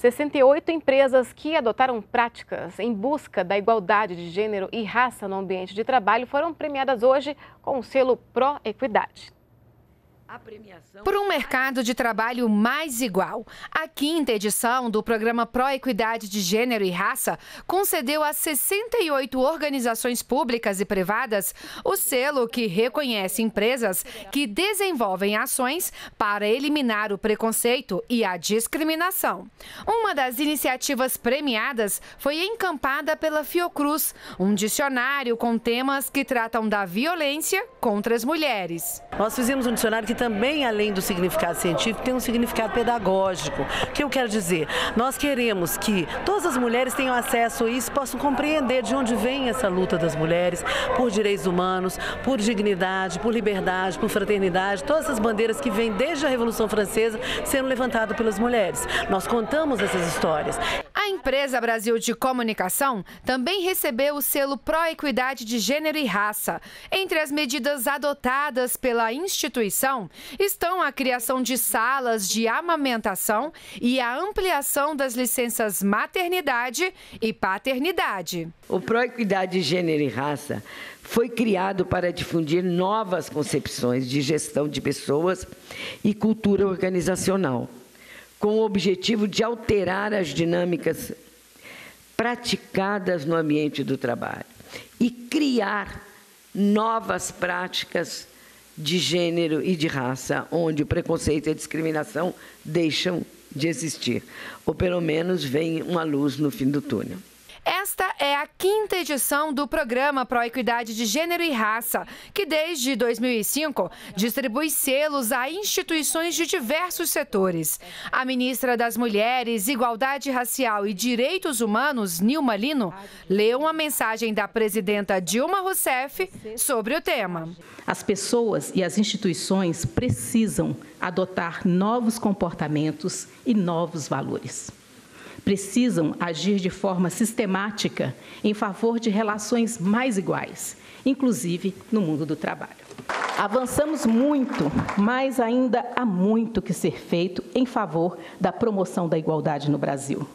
68 empresas que adotaram práticas em busca da igualdade de gênero e raça no ambiente de trabalho foram premiadas hoje com o selo Pro Equidade. Por um mercado de trabalho mais igual, a quinta edição do programa Pro Equidade de Gênero e Raça concedeu a 68 organizações públicas e privadas o selo que reconhece empresas que desenvolvem ações para eliminar o preconceito e a discriminação. Uma das iniciativas premiadas foi encampada pela Fiocruz, um dicionário com temas que tratam da violência contra as mulheres. Nós fizemos um dicionário que também, além do significado científico, tem um significado pedagógico. O que eu quero dizer? Nós queremos que todas as mulheres tenham acesso a isso, possam compreender de onde vem essa luta das mulheres por direitos humanos, por dignidade, por liberdade, por fraternidade, todas essas bandeiras que vêm desde a Revolução Francesa sendo levantadas pelas mulheres. Nós contamos essas histórias. Empresa Brasil de Comunicação também recebeu o selo Pro Equidade de Gênero e Raça. Entre as medidas adotadas pela instituição estão a criação de salas de amamentação e a ampliação das licenças maternidade e paternidade. O Pro Equidade de Gênero e Raça foi criado para difundir novas concepções de gestão de pessoas e cultura organizacional com o objetivo de alterar as dinâmicas praticadas no ambiente do trabalho e criar novas práticas de gênero e de raça, onde o preconceito e a discriminação deixam de existir, ou pelo menos vem uma luz no fim do túnel. É a quinta edição do programa Pro Equidade de Gênero e Raça, que desde 2005 distribui selos a instituições de diversos setores. A ministra das Mulheres, Igualdade Racial e Direitos Humanos, Nilma Lino, leu uma mensagem da presidenta Dilma Rousseff sobre o tema. As pessoas e as instituições precisam adotar novos comportamentos e novos valores precisam agir de forma sistemática em favor de relações mais iguais, inclusive no mundo do trabalho. Avançamos muito, mas ainda há muito que ser feito em favor da promoção da igualdade no Brasil.